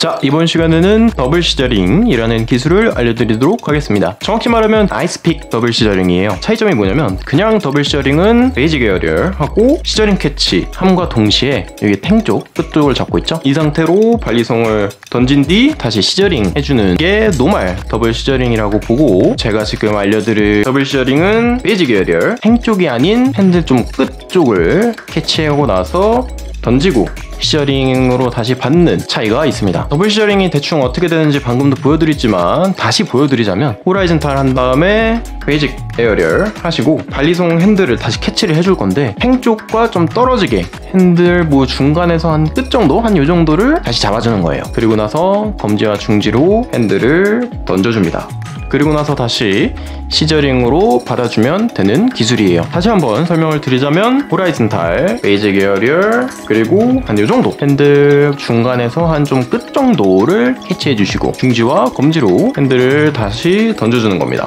자, 이번 시간에는 double scissoring이라는 기술을 알려드리도록 하겠습니다. 정확히 말하면 ice pick double scissoring이에요. 차이점이 뭐냐면 그냥 double scissoring은 basic aerial하고 scissoring catch 함과 동시에 여기 tang 쪽, 끝쪽을 잡고 있죠? 이 상태로 balisong을 던진 뒤 다시 scissoring 해주는 게 normal double scissoring이라고 보고 제가 지금 알려드릴 double scissoring은 basic aerial tang 쪽이 아닌 핸들 좀 끝 쪽을 캐치하고 나서 던지고 scissoring으로 다시 받는 차이가 있습니다. double scissoring이 대충 어떻게 되는지 방금도 보여드렸지만 다시 보여드리자면 horizontal 한 다음에 basic aerial 하시고 balisong 핸들을 다시 캐치를 해줄 건데 tang 쪽과 좀 떨어지게 핸들 뭐 중간에서 한 끝 정도 한 요 정도를 다시 잡아주는 거예요. 그리고 나서 검지와 중지로 핸들을 던져줍니다. 그리고 나서 다시 scissoring으로 받아주면 되는 기술이에요. 다시 한번 설명을 드리자면 horizontal, basic aerial, 그리고 한이 정도 핸들 중간에서 한 좀 끝 정도를 캐치해 주시고 중지와 검지로 핸들을 다시 던져주는 겁니다.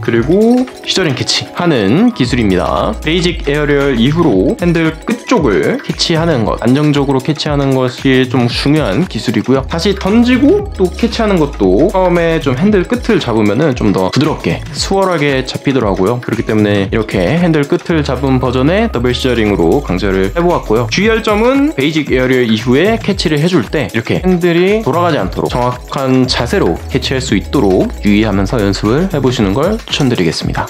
그리고 scissoring catch 하는 기술입니다. basic aerial 이후로 핸들 끝쪽을 캐치하는 것, 안정적으로 캐치하는 것이 좀 중요한 기술이고요. 다시 던지고 또 캐치하는 것도 처음에 좀 핸들 끝을 잡으면은 좀 더 부드럽게 수월하게 잡히더라고요. 그렇기 때문에 이렇게 핸들 끝을 잡은 버전의 double scissoring으로 강좌를 해보았고요. 주의할 점은 basic aerial 이후에 캐치를 해줄 때 이렇게 핸들이 돌아가지 않도록 정확한 자세로 캐치할 수 있도록 유의하면서 연습을 해보시는 걸 추천드리겠습니다.